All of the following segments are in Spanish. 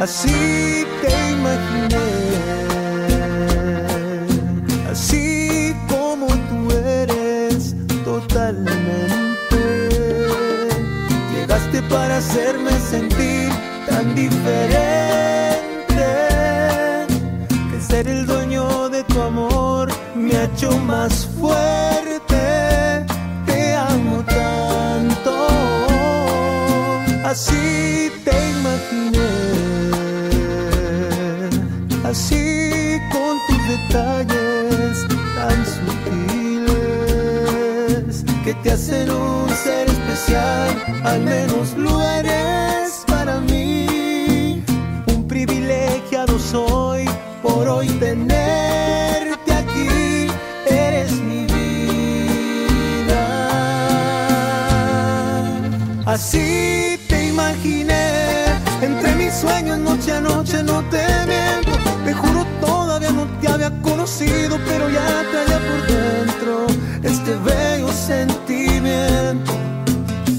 Así te imaginé, Llegaste para hacerme sentir tan diferente. Que ser el dueño de tu amor me ha hecho más fuerte. Te amo tanto, así te imaginé. Así con tus detalles tan sutiles que te hacen un ser especial, al menos Así te imaginé entre mis sueños noche a noche, no te miento. Te juro todavía no te había conocido, pero ya traía por dentro este bello sentimiento.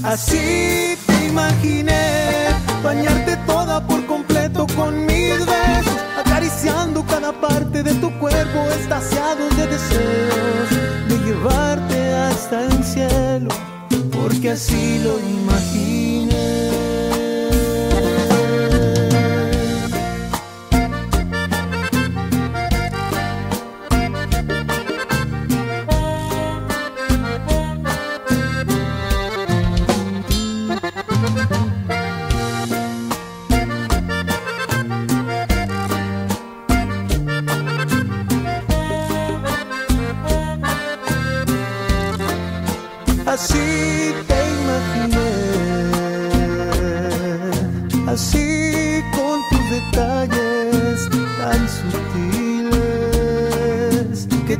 Así te imaginé bañarte toda por completo con mis besos, acariciando cada parte de tu cuerpo, estaciados de deseos de llevarte hasta el cielo, porque así lo imaginé.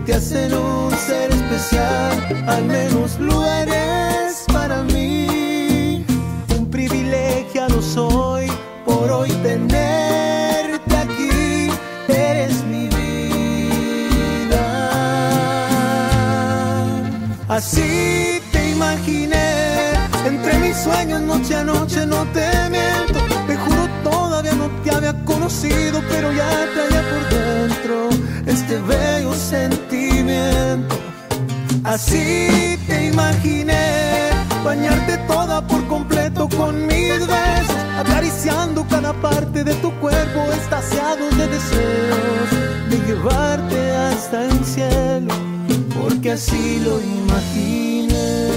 Te hacen un ser especial, al menos lo eres para mí. Un privilegiado soy por hoy tenerte aquí, eres mi vida. Así te imaginé entre mis sueños noche a noche, no te miento. Pero ya traía por dentro este bello sentimiento. Así te imaginé bañarte toda por completo con mis besos, acariciando cada parte de tu cuerpo, estaciados de deseos de llevarte hasta el cielo, porque así lo imaginé.